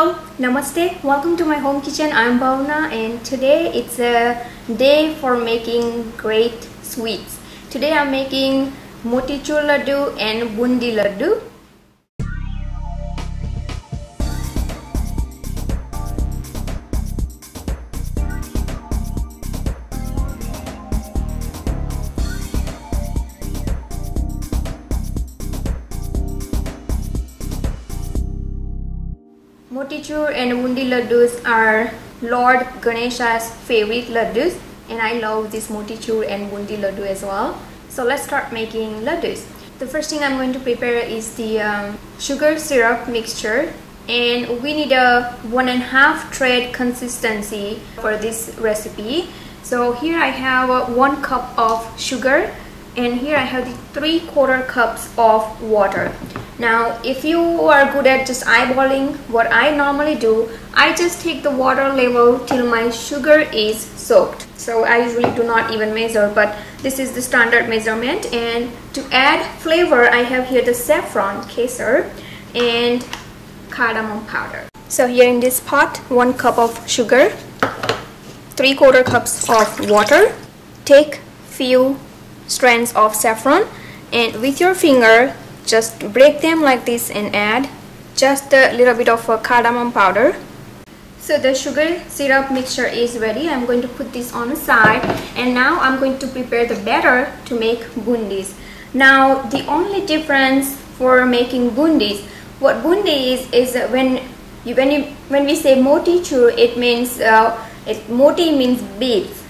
Namaste, welcome to my home kitchen. I'm Bhavna and today it's a day for making great sweets. Today I'm making motichur laddu and bundi laddu. Motichur and bundi laddus are Lord Ganesha's favorite laddus and I love this motichur and bundi laddu as well. So let's start making laddus. The first thing I'm going to prepare is the um, sugar syrup mixture and we need a one and a half thread consistency for this recipe. So here I have one cup of sugar and here I have the three quarter cups of water. Now, if you are good at just eyeballing what I normally do, I just take the water level till my sugar is soaked. So I usually do not even measure, but this is the standard measurement. And to add flavor, I have here the saffron kesar and cardamom powder. So here in this pot, one cup of sugar, three quarter cups of water. Take few strands of saffron and with your finger just break them like this and add just a little bit of cardamom powder. So the sugar syrup mixture is ready. I'm going to put this on the side and now i'm going to prepare the batter to make bundis now the only difference for making bundis what bundi is is when you when you when we say motichur it means uh, it moti means beads.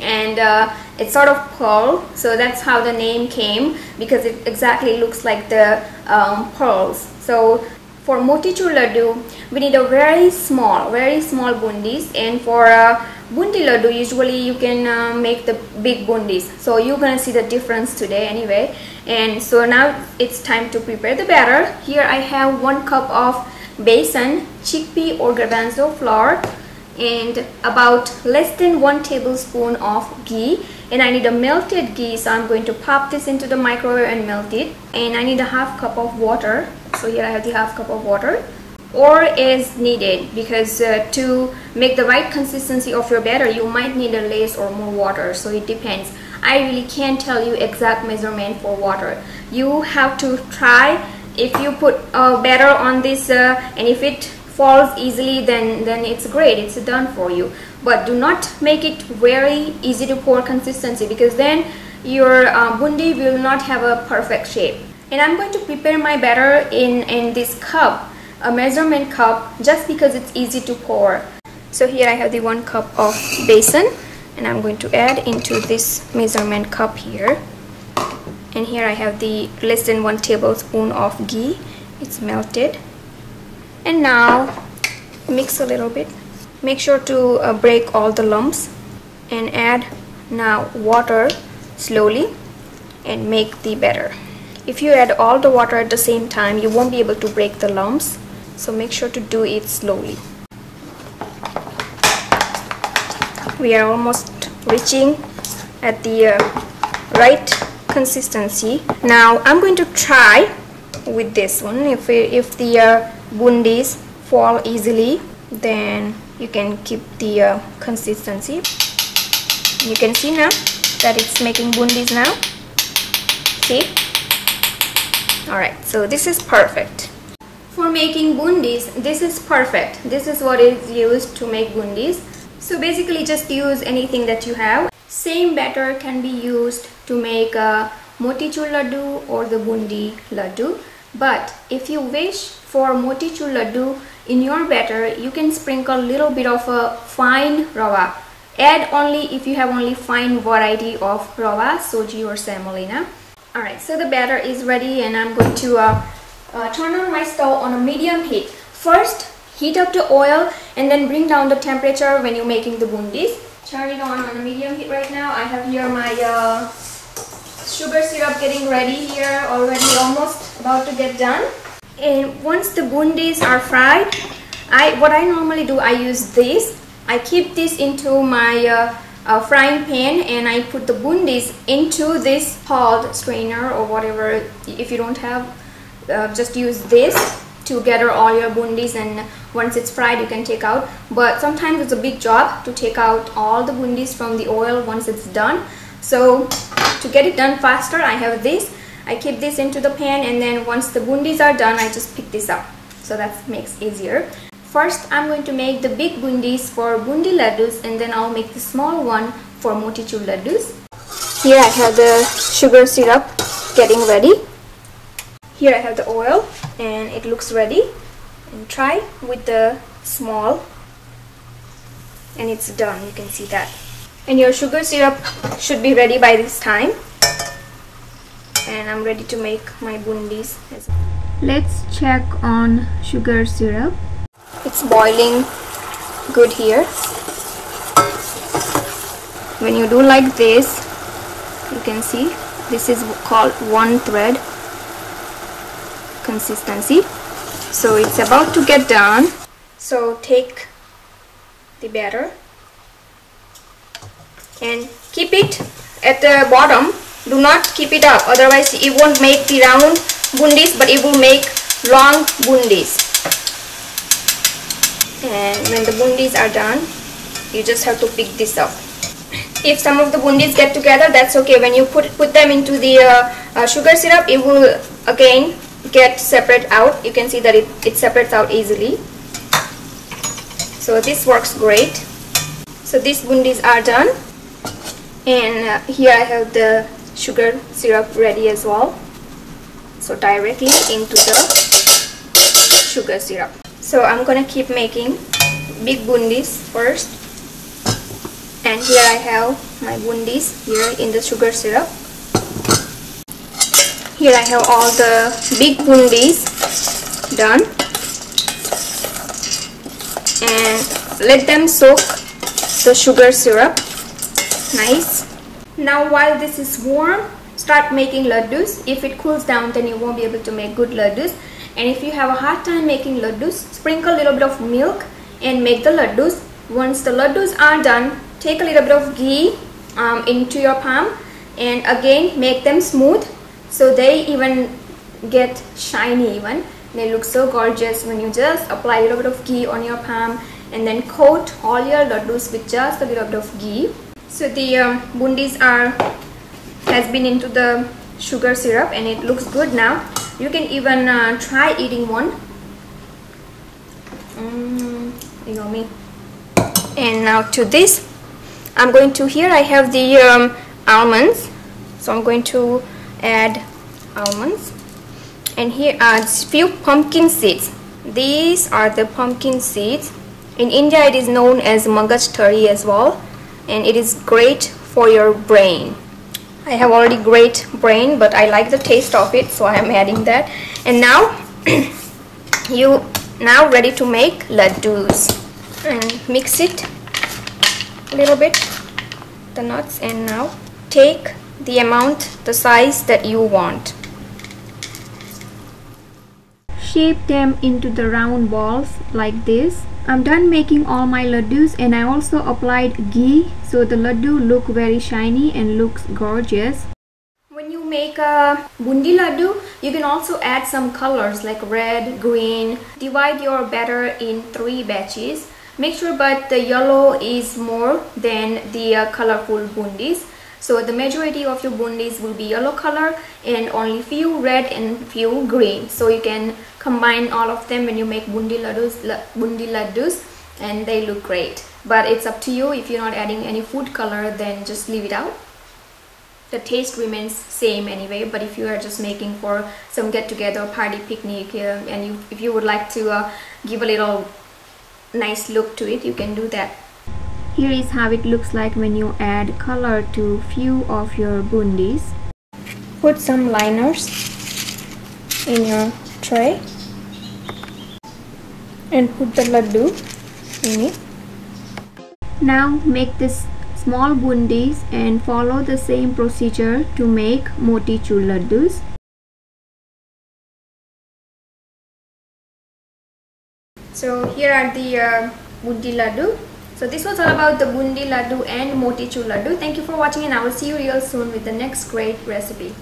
And uh, it's sort of pearl so that's how the name came because it exactly looks like the um, pearls so for motichur laddu we need a very small very small bundis and for uh, bundi laddu usually you can uh, make the big bundis. So you're gonna see the difference today anyway. And so now it's time to prepare the batter. Here I have one cup of besan chickpea or garbanzo flour and about less than one tablespoon of ghee and I need a melted ghee so I'm going to pop this into the microwave and melt it. And I need a half cup of water. So here I have the half cup of water. Or is needed because uh, to make the right consistency of your batter you might need a less or more water. So it depends. I really can't tell you exact measurement for water. You have to try. If you put a batter on this uh, and if it falls easily then then it's great it's done for you. But do not make it very easy to pour consistency because then your uh, bundi will not have a perfect shape. And I'm going to prepare my batter in in this cup a measurement cup just because it's easy to pour. So here I have the one cup of besan and I'm going to add into this measurement cup here. And here I have the less than one tablespoon of ghee. It's melted and now mix a little bit. Make sure to uh, break all the lumps and add now water slowly and make the batter. If you add all the water at the same time you won't be able to break the lumps. So make sure to do it slowly. We are almost reaching at the uh, right consistency. Now I'm going to try with this one. If, if the uh, bundis fall easily then you can keep the uh, consistency. You can see now that it's making bundis now. See? Alright so this is perfect. For making bundis this is perfect. This is what is used to make bundis so basically just use anything that you have. Same batter can be used to make a motichur laddu or the bundi laddu but if you wish for motichur laddu in your batter you can sprinkle a little bit of a fine rava add only if you have only fine variety of rava soji or semolina. All right so the batter is ready and i'm going to uh, uh, turn on my stove on a medium heat. First heat up the oil and then bring down the temperature when you're making the bundis turn it on on a medium heat right now. I have here my uh, sugar syrup getting ready here already almost about to get done. And once the bundis are fried I what I normally do I use this. I keep this into my uh, uh, frying pan and I put the bundis into this hot strainer or whatever if you don't have uh, just use this to gather all your bundis and once it's fried you can take out. But sometimes it's a big job to take out all the bundis from the oil once it's done. So to get it done faster I have this I keep this into the pan and then once the bundis are done I just pick this up. So that makes easier. First I'm going to make the big bundis for bundi laddus and then I'll make the small one for motichur laddus. Here I have the sugar syrup getting ready. Here I have the oil and it looks ready. And try with the small and it's done. You can see that. And your sugar syrup should be ready by this time and I'm ready to make my bundis let's check on sugar syrup. It's boiling good here. When you do like this you can see this is called one thread consistency. So it's about to get done. So take the batter and keep it at the bottom do not keep it up otherwise it won't make the round bundis but it will make long bundis and when the bundis are done you just have to pick this up. If some of the bundis get together that's okay. When you put put them into the uh, uh, sugar syrup it will again get separate out. You can see that it, it separates out easily. So this works great. So these bundis are done. And uh, here I have the sugar syrup ready as well. So directly into the sugar syrup. So I'm gonna keep making big bundis first. And here I have my bundis here in the sugar syrup. Here I have all the big bundis done. And let them soak the sugar syrup. Nice now while this is warm start making laddus. If it cools down then you won't be able to make good laddus. And if you have a hard time making laddus sprinkle a little bit of milk and make the laddus. Once the laddus are done take a little bit of ghee um, into your palm and again make them smooth so they even get shiny even. They look so gorgeous when you just apply a little bit of ghee on your palm and then coat all your laddus with just a little bit of ghee so the um, bundis are has been into the sugar syrup and it looks good now. You can even uh, try eating one. Mm, me and now to this. I'm going to here I have the um, almonds. So I'm going to add almonds. And here are few pumpkin seeds. These are the pumpkin seeds. In India it is known as magaj tari as well and it is great for your brain I have already great brain but I like the taste of it so I am adding that and now you now ready to make laddus and mix it a little bit the nuts and now take the amount, the size that you want. Shape them into the round balls like this. I'm done making all my laddus and I also applied ghee so the laddu look very shiny and looks gorgeous. When you make a bundi laddu, you can also add some colors like red, green. Divide your batter in three batches. Make sure but the yellow is more than the uh, colorful bundis so the majority of your bundis will be yellow color and only few red and few green. So you can combine all of them when you make bundi laddus bundi laddus and they look great. But it's up to you. If you're not adding any food color then just leave it out. The taste remains same anyway but if you are just making for some get together party picnic uh, and you if you would like to uh, give a little nice look to it you can do that here is how it looks like when you add color to few of your bundis. Put some liners in your tray and put the laddu in it. Now make this small bundis and follow the same procedure to make motichur laddus. So here are the uh, bundi laddu so this was all about the bundi laddu and motichur laddu. Thank you for watching and I will see you real soon with the next great recipe.